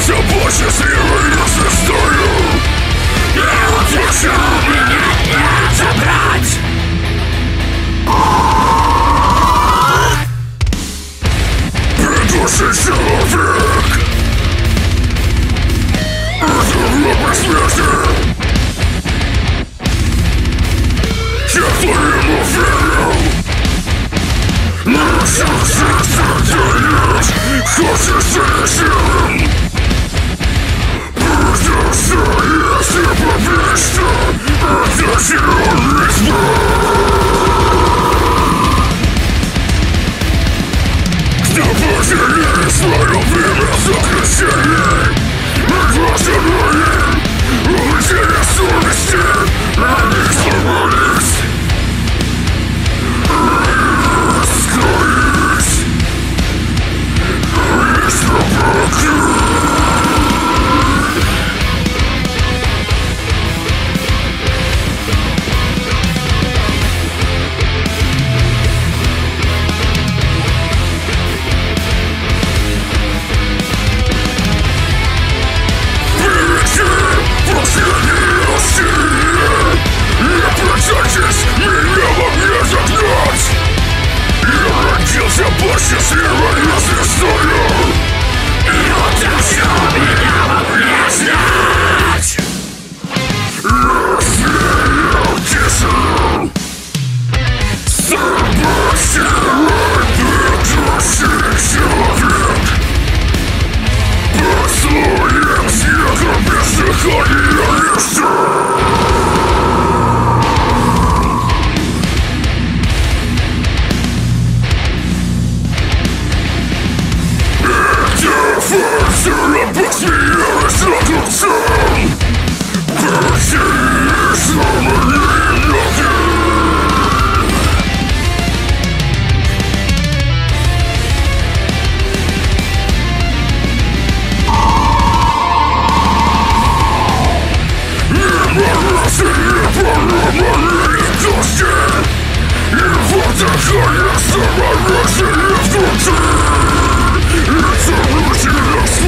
Все больше сливы застою Я утешу меня не забрать Придуши человек Это глупо смерти Я твоему верю Наших сердце даешь Хочешь ты силам Потеряли свое время за крещение. Мы вас It's a machine of